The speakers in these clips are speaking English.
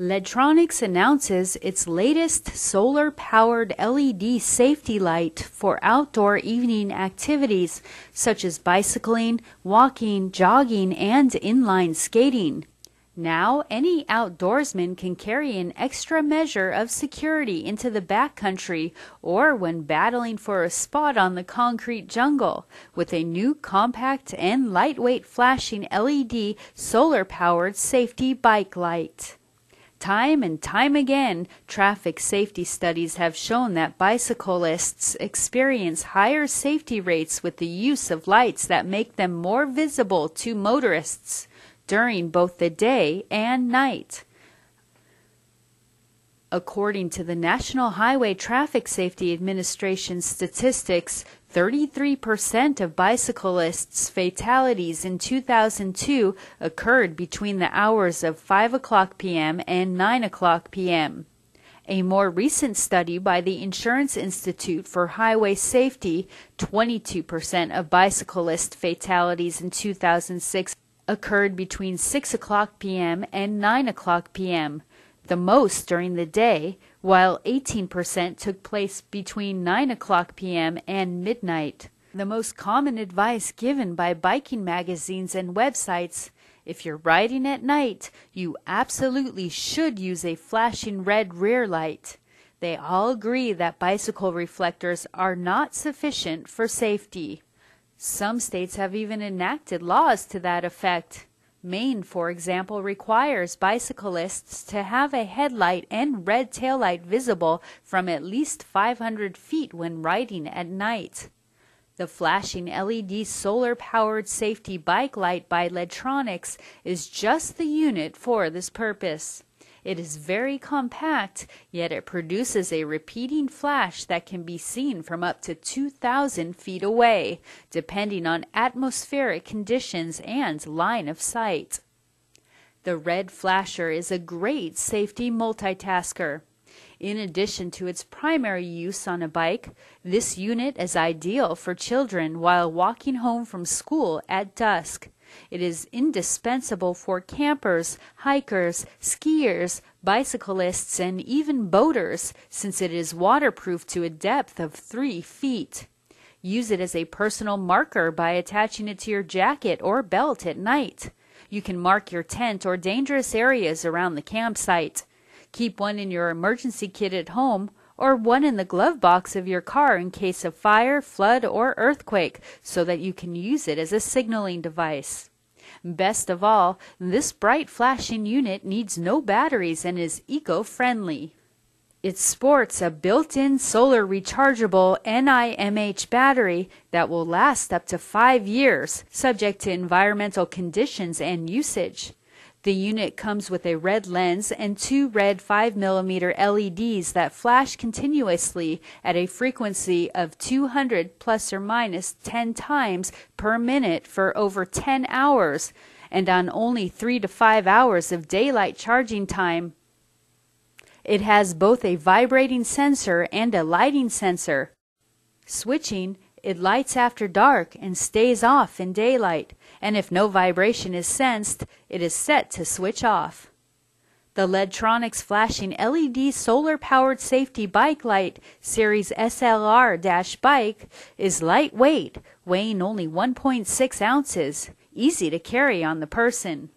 LEDtronics announces its latest solar powered LED safety light for outdoor evening activities such as bicycling, walking, jogging, and inline skating. Now, any outdoorsman can carry an extra measure of security into the backcountry or when battling for a spot on the concrete jungle with a new compact and lightweight flashing LED solar powered safety bike light. Time and time again, traffic safety studies have shown that bicyclists experience higher safety rates with the use of lights that make them more visible to motorists during both the day and night. According to the National Highway Traffic Safety Administration statistics, 33% of bicyclists' fatalities in 2002 occurred between the hours of 5 o'clock p.m. and 9 o'clock p.m. A more recent study by the Insurance Institute for Highway Safety, 22% of bicyclist fatalities in 2006 occurred between 6 o'clock p.m. and 9 o'clock p.m., the most during the day, while 18% took place between 9 o'clock p.m. and midnight. The most common advice given by biking magazines and websites if you're riding at night, you absolutely should use a flashing red rear light. They all agree that bicycle reflectors are not sufficient for safety. Some states have even enacted laws to that effect. Maine, for example, requires bicyclists to have a headlight and red taillight visible from at least 500 feet when riding at night. The flashing LED solar powered safety bike light by LEDtronics is just the unit for this purpose. It is very compact, yet it produces a repeating flash that can be seen from up to 2,000 feet away, depending on atmospheric conditions and line of sight. The red flasher is a great safety multitasker. In addition to its primary use on a bike, this unit is ideal for children while walking home from school at dusk. It is indispensable for campers, hikers, skiers, bicyclists, and even boaters, since it is waterproof to a depth of three feet. Use it as a personal marker by attaching it to your jacket or belt at night. You can mark your tent or dangerous areas around the campsite. Keep one in your emergency kit at home or one in the glove box of your car in case of fire, flood, or earthquake so that you can use it as a signaling device. Best of all, this bright flashing unit needs no batteries and is eco-friendly. It sports a built-in solar rechargeable NIMH battery that will last up to five years, subject to environmental conditions and usage. The unit comes with a red lens and two red 5mm LEDs that flash continuously at a frequency of 200 plus or minus 10 times per minute for over 10 hours and on only 3 to 5 hours of daylight charging time. It has both a vibrating sensor and a lighting sensor. Switching, it lights after dark and stays off in daylight and if no vibration is sensed, it is set to switch off. The LEDtronics flashing LED solar powered safety bike light series SLR bike is lightweight, weighing only 1.6 ounces, easy to carry on the person.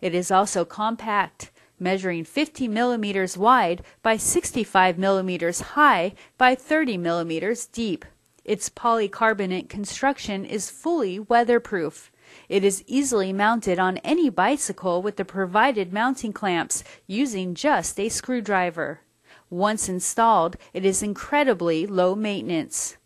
It is also compact, measuring 50 millimeters wide by 65 millimeters high by 30 millimeters deep. Its polycarbonate construction is fully weatherproof. It is easily mounted on any bicycle with the provided mounting clamps using just a screwdriver. Once installed, it is incredibly low maintenance.